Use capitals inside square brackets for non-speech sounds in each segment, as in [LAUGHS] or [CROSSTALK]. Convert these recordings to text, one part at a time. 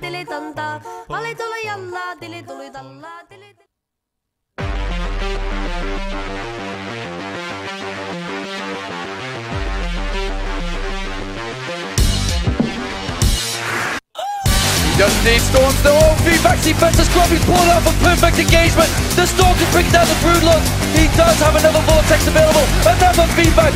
dili dili. Doesn't need Storm still on feedback defense as Grubby's pulling out for perfect engagement. The Storm can bring down the Broodlord. He does have another Vortex available. Another feedback.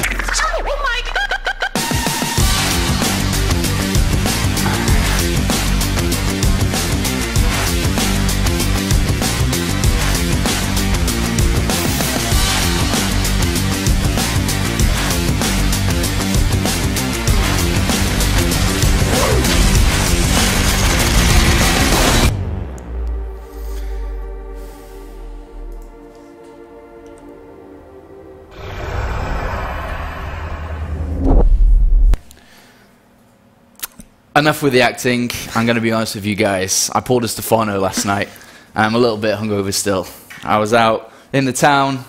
Enough with the acting. I'm going to be honest with you guys. I pulled a Stephano last night. I'm a little bit hungover still. I was out in the town,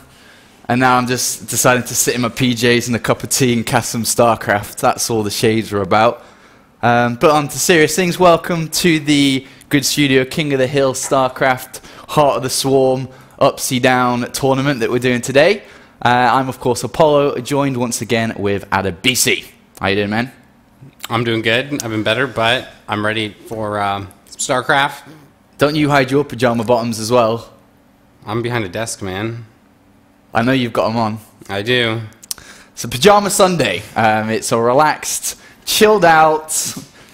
and now I'm just deciding to sit in my PJs and a cup of tea and cast some StarCraft. That's all the shades are about. Um, but on to serious things. Welcome to the GD Studio King of the Hill StarCraft Heart of the Swarm Upsy Down tournament that we're doing today. Uh, I'm, of course, Apollo, joined once again with Adebisi. How you doing, man? I'm doing good. I've been better, but I'm ready for um, StarCraft. Don't you hide your pajama bottoms as well? I'm behind a desk, man. I know you've got them on. I do. So Pajama Sunday. Um, it's a relaxed, chilled out,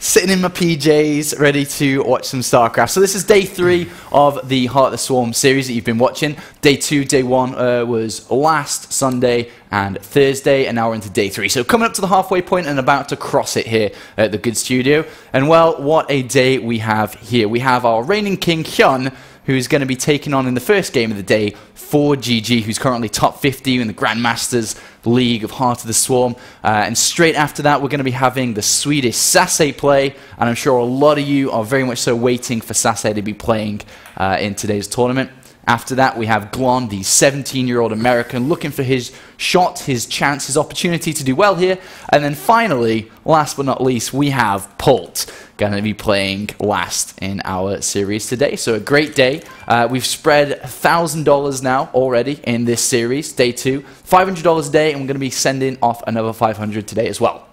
sitting in my PJs, ready to watch some StarCraft. So this is day three of the Heart of the Swarm series that you've been watching. Day two, day one uh, was last Sunday and Thursday, and now we're into day three. So coming up to the halfway point and about to cross it here at the GD Studio. And well, what a day we have here. We have our reigning king Hyun, who's going to be taking on in the first game of the day ForGG, who's currently top 50 in the Grandmasters League of Heart of the Swarm. Uh, and straight after that, we're going to be having the Swedish Sase play, and I'm sure a lot of you are very much so waiting for Sase to be playing uh, in today's tournament. After that, we have Glon, the 17 year old American, looking for his shot, his chance, his opportunity to do well here. And then finally, last but not least, we have Polt, going to be playing last in our series today. So, a great day. Uh, we've spread $1,000 now already in this series, day two. $500 a day, and we're going to be sending off another 500 today as well.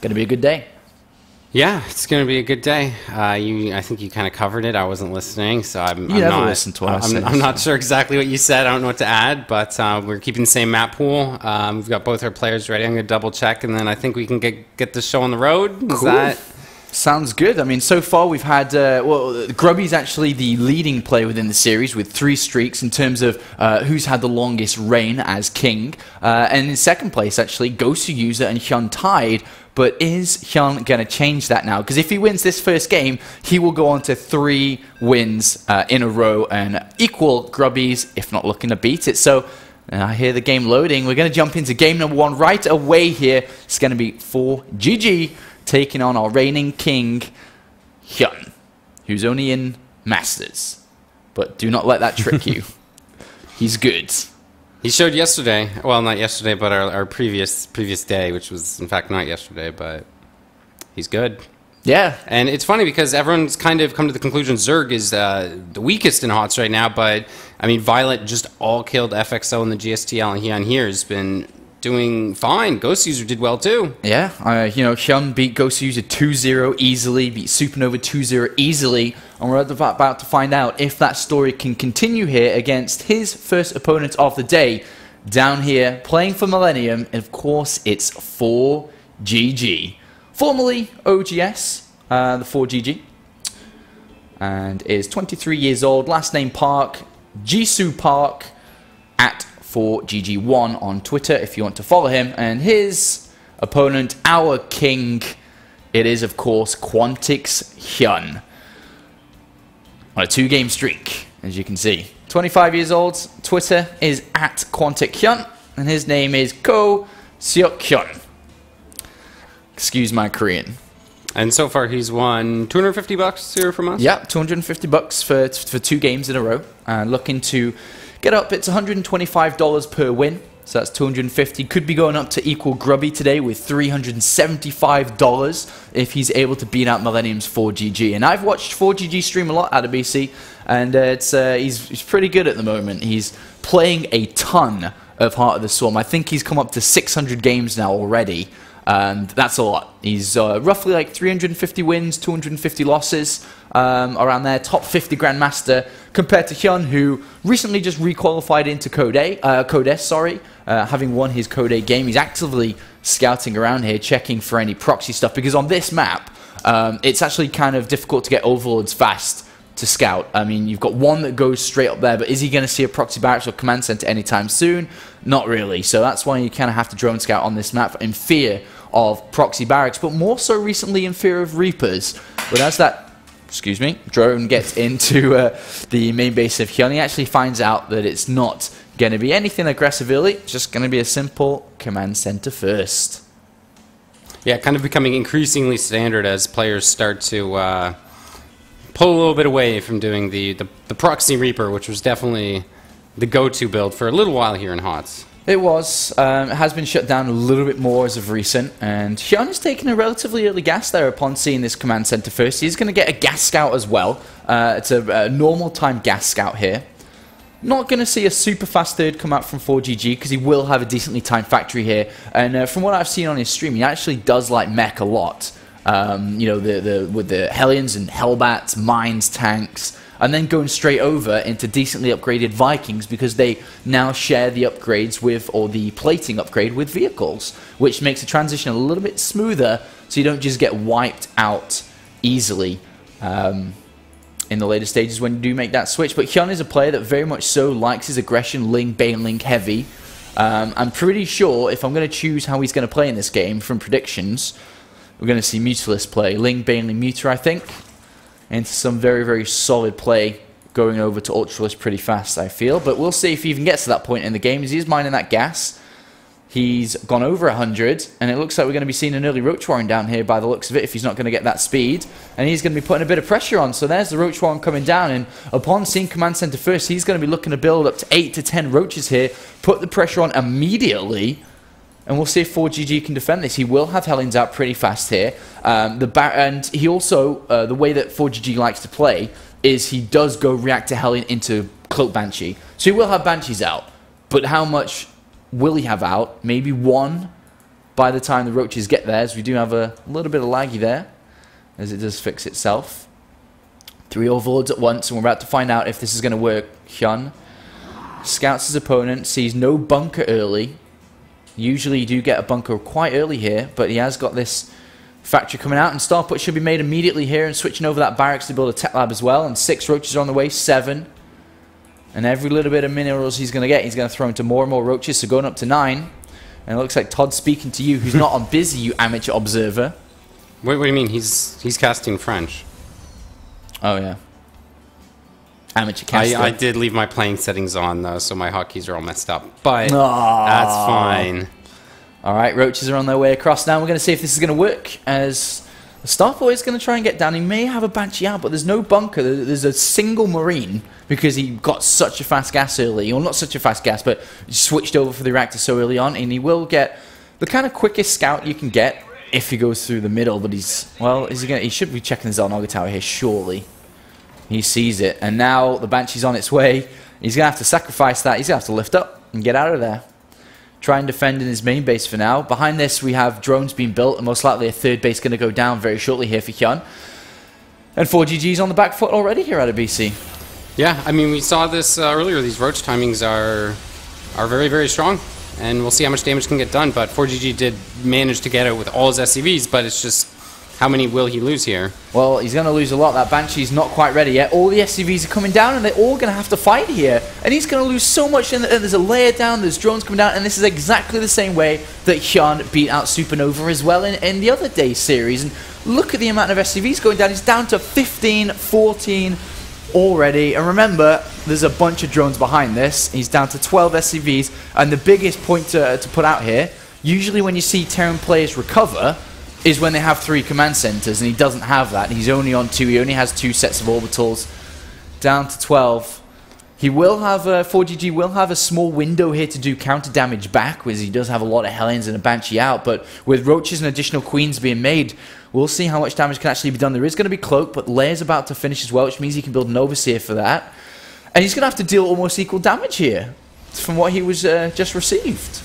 Going to be a good day. Yeah, it's going to be a good day. Uh, you, I think you kind of covered it. I wasn't listening, so I'm, You I'm not. listen to I I'm, I'm not sure exactly what you said. I don't know what to add, but uh, we're keeping the same map pool. Um, we've got both our players ready. I'm going to double check, and then I think we can get get the show on the road. Is Cool. that? Sounds good. I mean, so far we've had, uh, well, Grubby's actually the leading player within the series with three streaks in terms of uh, who's had the longest reign as king. Uh, and in second place, actually, Gosu User and Hyun tied. But is Hyun going to change that now? Because if he wins this first game, he will go on to three wins uh, in a row and equal Grubby's, if not looking to beat it. So uh, I hear the game loading. We're going to jump into game number one right away here. It's going to be for GG taking on our reigning king, Hyun, who's only in Masters. But do not let that trick you. [LAUGHS] He's good. He showed yesterday. Well, not yesterday, but our, our previous previous day, which was in fact not yesterday, but he's good. Yeah. And it's funny because everyone's kind of come to the conclusion Zerg is uh, the weakest in HOTS right now, but I mean, Violet just all killed FXO and the GSTL, and he on here has been doing fine. Gosu User did well too. Yeah, uh, you know, Hyun beat Gosu User 2-0 easily, beat Supernova 2-0 easily, and we're about to find out if that story can continue here against his first opponent of the day, down here, playing for Millennium, and of course, it's 4GG. Formerly OGS, uh, the 4GG, and is 23 years old, last name Park, Jisoo Park, at 4GG1 on Twitter if you want to follow him. And his opponent, our king, it is, of course, Quantic Hyun. On a two game streak, as you can see. 25 years old, Twitter is at Quantic Hyun, and his name is Ko Seok Hyun. Excuse my Korean. And so far, he's won 250 bucks here from us. Yeah, 250 bucks for for two games in a row. Uh, looking to get up. It's 125 dollars per win. So that's 250. Could be going up to equal Grubby today with $375 if he's able to beat out Millennium's 4GG. And I've watched 4GG stream a lot out of BC, and uh, it's uh, he's, he's pretty good at the moment. He's playing a ton of Heart of the Swarm. I think he's come up to 600 games now already, and that's a lot. He's uh, roughly like 350 wins, 250 losses, um, around there. Top 50 Grandmaster compared to Hyun, who recently just requalified into Code A, uh, Code S, sorry, uh, having won his Code A game. He's actively scouting around here, checking for any proxy stuff, because on this map, um, it's actually kind of difficult to get overlords fast to scout. I mean, you've got one that goes straight up there, but is he going to see a proxy barracks or command center anytime soon? Not really. So that's why you kind of have to drone scout on this map in fear of proxy barracks, but more so recently in fear of reapers. But as that excuse me, drone gets into uh, the main base of Hyun, he actually finds out that it's not going to be anything aggressive early, just going to be a simple command center first. Yeah, kind of becoming increasingly standard as players start to uh, pull a little bit away from doing the, the, the proxy reaper, which was definitely the go-to build for a little while here in HOTS. It was. Um, it has been shut down a little bit more as of recent, and Hyun has taken a relatively early gas there upon seeing this command center first. He's going to get a gas scout as well. Uh, it's a, a, normal time gas scout here. Not going to see a super fast third come out from 4GG because he will have a decently timed factory here. And uh, from what I've seen on his stream, he actually does like mech a lot. Um, you know, the, the, with the Hellions and Hellbats, mines, tanks and then going straight over into decently upgraded Vikings because they now share the upgrades with, or the plating upgrade with vehicles, which makes the transition a little bit smoother so you don't just get wiped out easily. Um, in the later stages when you do make that switch. But Hyun is a player that very much so likes his aggression Ling, Baneling heavy. Um, I'm pretty sure if I'm going to choose how he's going to play in this game from predictions, we're going to see Mutalisk play. Ling, Baneling, Muta, I think into some very, very solid play going over to Ultralisk pretty fast, I feel. But we'll see if he even gets to that point in the game. He's mining that gas. He's gone over 100, and it looks like we're going to be seeing an early Roach Warren down here by the looks of it if he's not going to get that speed. And he's going to be putting a bit of pressure on. So there's the Roach Warren coming down, and upon seeing Command Center first, he's going to be looking to build up to 8 to 10 Roaches here, put the pressure on immediately, and we'll see if 4GG can defend this. He will have Hellions out pretty fast here. Um, the and he also, uh, the way that 4GG likes to play is he does go reactor Hellion into Cloak Banshee. So he will have Banshees out. But how much will he have out? Maybe one by the time the Roaches get there, as we do have a little bit of laggy there, as it does fix itself. Three Overlords at once, and we're about to find out if this is going to work. Hyun scouts his opponent, sees no bunker early, Usually you do get a bunker quite early here, but he has got this factory coming out, and Starport should be made immediately here, and switching over that barracks to build a tech lab as well, and six roaches are on the way, seven. And every little bit of minerals he's going to get, he's going to throw into more and more roaches, so going up to nine. And it looks like Todd speaking to you, who's not on busy, you amateur observer. What, what do you mean? He's he's casting French. Oh, yeah. Amateur caster. I, I, did leave my playing settings on though, so my hotkeys are all messed up. But Aww. that's fine. All right, roaches are on their way across now. We're going to see if this is going to work. As the Starport is going to try and get down. He may have a Banshee out, but there's no bunker. There's a single Marine because he got such a fast gas early. Or not such a fast gas, but switched over for the reactor so early on. And he will get the kind of quickest scout you can get if he goes through the middle. But he's, well, is he going to, he should be checking the Xel'Naga Tower here, surely. He sees it, and now the Banshee's on its way. He's going to have to sacrifice that. He's going to have to lift up and get out of there. Try and defend in his main base for now. Behind this, we have drones being built, and most likely a third base going to go down very shortly here for Hyun. And 4GG's on the back foot already here out of BC. Yeah, I mean, we saw this uh, earlier. These roach timings are are very, very strong, and we'll see how much damage can get done. But 4GG did manage to get it with all his SCVs, but it's just how many will he lose here? Well, he's going to lose a lot. That Banshee's not quite ready yet. All the SCVs are coming down, and they're all going to have to fight here. And he's going to lose so much. And there's a Lair down, there's drones coming down, and this is exactly the same way that Hyun beat out Supernova as well in, in the other day series. And look at the amount of SCVs going down. He's down to 15, 14 already. And remember, there's a bunch of drones behind this. He's down to 12 SCVs. And the biggest point to, to put out here, usually when you see Terran players recover, is when they have three command centers, and he doesn't have that. He's only on two. He only has two sets of orbitals. Down to 12. He will have, uh, 4GG will have a small window here to do counter damage back, as he does have a lot of Hellions and a Banshee out, but with Roaches and additional Queens being made, we'll see how much damage can actually be done. There is going to be Cloak, but Lair's about to finish as well, which means he can build an Overseer for that. And he's going to have to deal almost equal damage here from what he was uh, just received.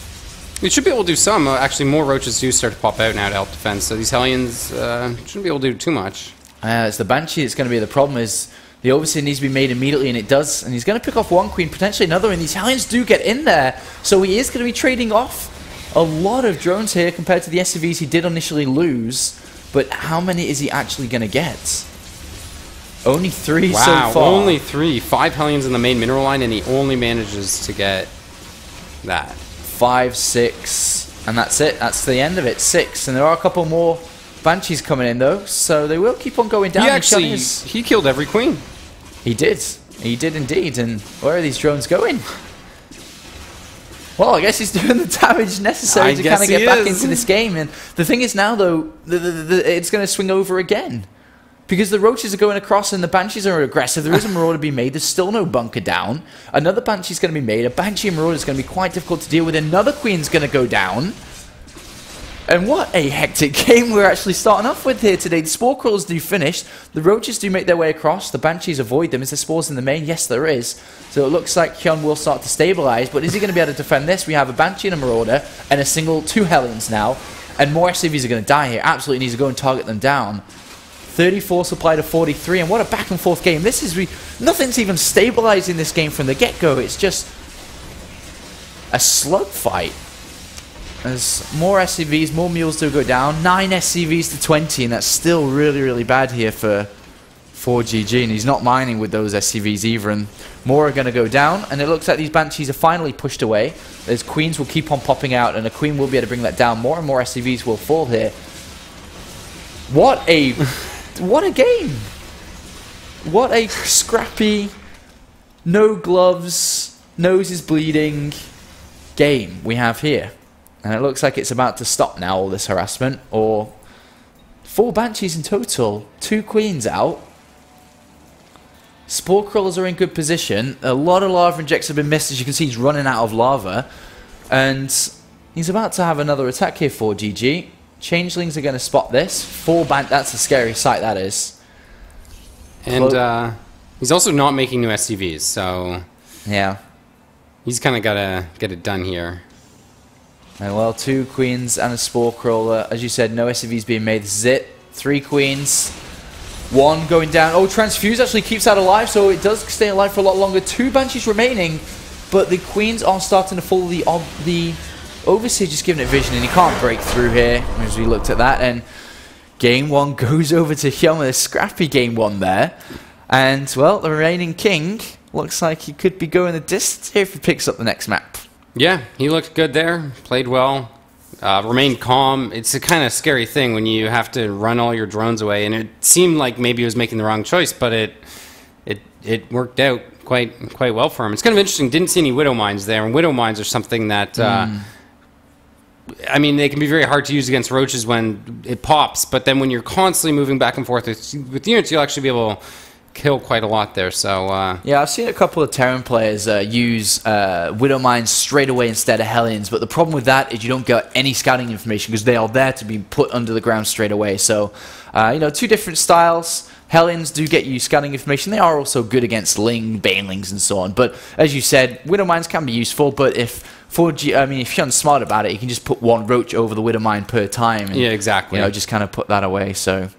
We should be able to do some. Uh, actually, more roaches do start to pop out now to help defend. So these Hellions uh, shouldn't be able to do too much. Uh, it's the Banshee that's going to be the problem is the Overseer needs to be made immediately, and it does. And he's going to pick off one Queen, potentially another, and these Hellions do get in there. So he is going to be trading off a lot of drones here compared to the SCVs he did initially lose. But how many is he actually going to get? Only three Wow, so far. only three. Five Hellions in the main mineral line, and he only manages to get that. Five, six, and that's it. That's the end of it. Six, and there are a couple more Banshees coming in though, so they will keep on going down. he actually, his... he killed every queen. He did. He did indeed. And where are these drones going? Well, I guess he's [LAUGHS] doing the damage necessary I to kind of get he back into this game. And the thing is now, though, the, the, the, it's going to swing over again. Because the Roaches are going across and the Banshees are aggressive. There is a Marauder to be made. There's still no bunker down. Another Banshee's going to be made. A Banshee Marauder is going to be quite difficult to deal with. Another Queen's going to go down. And what a hectic [LAUGHS] game we're actually starting off with here today. The Spore Crawlers do finish. The Roaches do make their way across. The Banshees avoid them. Is there spores in the main? Yes, there is. So it looks like Hyun will start to stabilize. But is he going to be able to defend this? We have a Banshee and a Marauder and a single two Hellions now. And more SCVs are going to die here. Absolutely needs to go and target them down. 34 supply to 43. And what a back and forth game. This is... Nothing's even stabilizing this game from the get-go. It's just a slug fight. There's more SCVs, more mules to go down. 9 SCVs to 20, and that's still really, really bad here for 4GG. And he's not mining with those SCVs either. And more are going to go down. And it looks like these Banshees are finally pushed away. As Queens will keep on popping out, and a Queen will be able to bring that down. More and more SCVs will fall here. What a... what a game! What a scrappy, no gloves, nose is bleeding game we have here. And it looks like it's about to stop now, all this harassment. Or four Banshees in total, two Queens out. Spore Crawlers are in good position. A lot of larva injects have been missed. As you can see, he's running out of larva. And he's about to have another attack here for GG. Changelings are going to spot this. Four ban- That's a scary sight, that is. And uh, he's also not making new SCVs, so Yeah. he's kind of got to get it done here. And well, two queens and a spore crawler. As you said, no SCVs being made. This is it. Three queens. One going down. Oh, Transfuse actually keeps that alive, so it does stay alive for a lot longer. Two Banshees remaining, but the queens are starting to fall. The ob- the Overseer just giving it vision, and he can't break through here, as we looked at that. And game one goes [LAUGHS] over to Hyun with a scrappy game one there. And, well, the reigning king looks like he could be going the distance here if he picks up the next map. Yeah, he looked good there. Played well. Uh, remained calm. It's a kind of scary thing when you have to run all your drones away, and it seemed like maybe he was making the wrong choice, but it it it worked out quite quite well for him. It's kind of interesting. Didn't see any widow mines there, and widow mines are something that. Uh, I mean, they can be very hard to use against roaches when it pops, but then when you're constantly moving back and forth with, with units, you'll actually be able to kill quite a lot there. So, uh, Yeah, I've seen a couple of Terran players uh, use uh, Widow Mines straight away instead of Hellions, but the problem with that is you don't get any scouting information because they are there to be put under the ground straight away. So, uh, you know, two different styles. Hellions do get you scouting information. They are also good against Ling, Banelings, and so on. But as you said, Widow Mines can be useful, but if 4G, I mean, if you're smart about it, you can just put one roach over the Widow Mine per time. And, Yeah, exactly. You know, just kind of put that away. So,